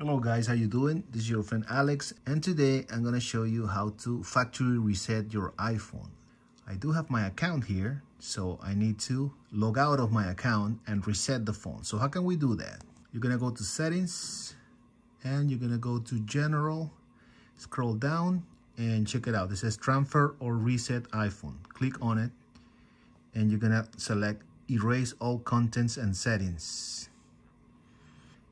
Hello guys, how you doing? This is your friend Alex and today I'm gonna show you how to factory reset your iPhone. I do have my account here, so I need to log out of my account and reset the phone. So how can we do that? You're gonna go to settings and you're gonna go to general, scroll down and check it out. It says transfer or reset iPhone. Click on it and you're gonna select erase all contents and settings.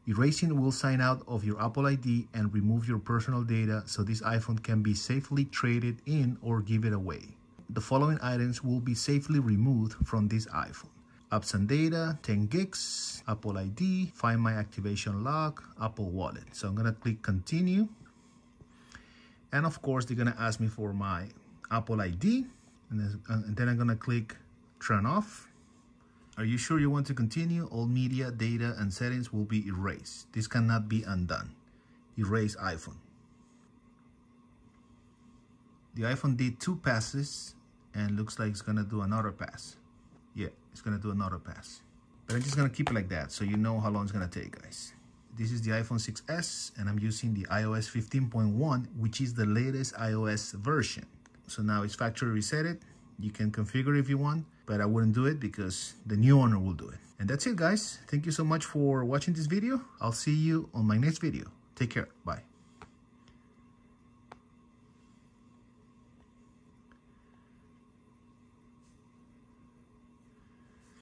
Erasing will sign out of your Apple ID and remove your personal data so this iPhone can be safely traded in or give it away. The following items will be safely removed from this iPhone. Apps and data, 10 gigs, Apple ID, Find My Activation Lock, Apple Wallet. So I'm gonna click continue. And of course, they're gonna ask me for my Apple ID. And then I'm gonna click turn off are you sure you want to continue? All media, data, and settings will be erased. This cannot be undone. Erase iPhone. The iPhone did two passes and looks like it's gonna do another pass. Yeah, it's gonna do another pass. But I'm just gonna keep it like that so you know how long it's gonna take, guys. This is the iPhone 6s and I'm using the iOS 15.1, which is the latest iOS version. So now it's factory reset it. You can configure if you want but I wouldn't do it because the new owner will do it. And that's it guys. Thank you so much for watching this video. I'll see you on my next video. Take care. Bye.